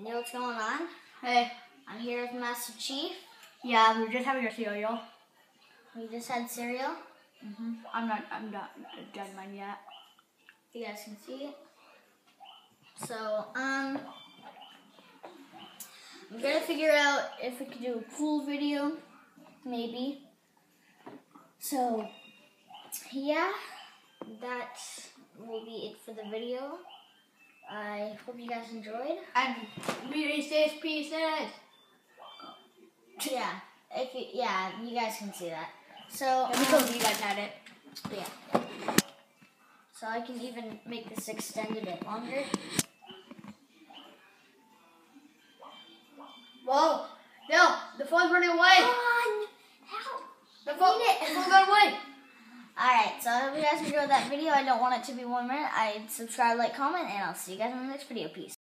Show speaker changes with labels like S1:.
S1: You know what's going on?
S2: Hey.
S1: I'm here with Master Chief.
S2: Yeah, we are just having our cereal.
S1: We just had cereal.
S2: hmm I'm not. I'm not done mine yet.
S1: You guys can see it. So, um, I'm gonna figure out if we could do a cool video, maybe. So, yeah, that will be it for the video. I hope you guys enjoyed.
S2: And we says pieces.
S1: Yeah, if you, yeah, you guys can see that. So,
S2: Yeah, we
S1: um,
S2: you guys had it.
S1: yeah. So I can even make this extend a bit longer.
S2: Whoa! No, the phone's running away.
S1: Come on! Help!
S2: The phone. The phone got away.
S1: So I hope you guys enjoyed that video. I don't want it to be one minute. I subscribe, like, comment, and I'll see you guys in the next video. Peace.